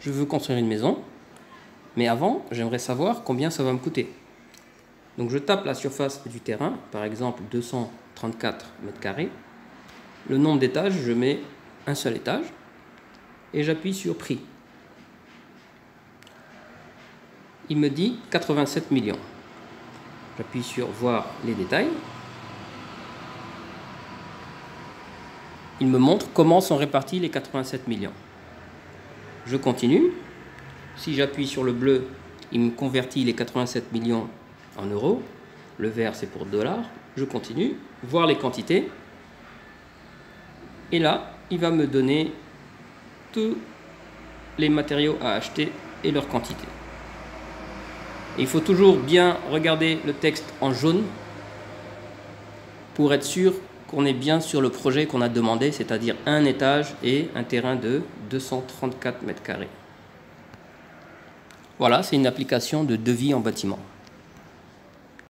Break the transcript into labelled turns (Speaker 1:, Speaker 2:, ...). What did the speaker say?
Speaker 1: je veux construire une maison, mais avant, j'aimerais savoir combien ça va me coûter. Donc je tape la surface du terrain, par exemple 234 mètres carrés. Le nombre d'étages, je mets un seul étage et j'appuie sur prix. Il me dit 87 millions. J'appuie sur voir les détails. Il me montre comment sont répartis les 87 millions. Je continue. Si j'appuie sur le bleu, il me convertit les 87 millions en euros. Le vert, c'est pour dollars. Je continue. Voir les quantités. Et là, il va me donner tous les matériaux à acheter et leur quantité. il faut toujours bien regarder le texte en jaune pour être sûr qu'on est bien sur le projet qu'on a demandé, c'est-à-dire un étage et un terrain de 234 mètres carrés. Voilà, c'est une application de devis en bâtiment.